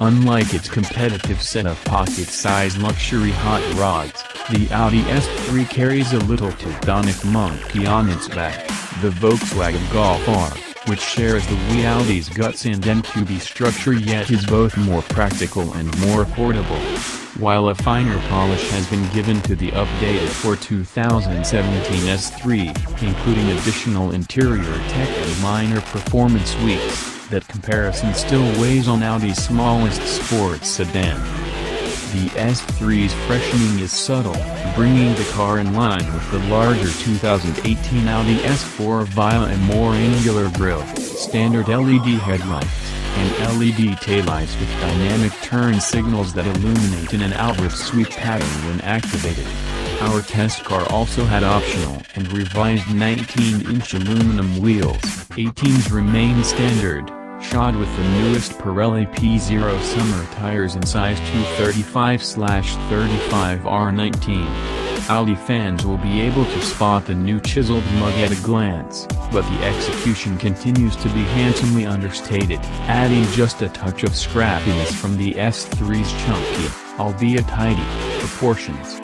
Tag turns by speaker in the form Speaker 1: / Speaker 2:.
Speaker 1: Unlike its competitive set of pocket-sized luxury hot rods, the Audi S3 carries a little Teutonic monkey on its back, the Volkswagen Golf R, which shares the wee Audi's guts and MQB structure yet is both more practical and more affordable. While a finer polish has been given to the updated for 2017 S3, including additional interior tech and minor performance tweaks, that comparison still weighs on Audi's smallest sports sedan. The S3's freshening is subtle, bringing the car in line with the larger 2018 Audi S4 via a more angular grille, standard LED headlights, and LED taillights with dynamic turn signals that illuminate in an out with sweep pattern when activated. Our test car also had optional and revised 19-inch aluminum wheels, 18s remain standard, shod with the newest Pirelli P Zero summer tires in size 235-35R19. Audi fans will be able to spot the new chiseled mug at a glance, but the execution continues to be handsomely understated, adding just a touch of scrappiness from the S3's chunky, albeit tidy, proportions.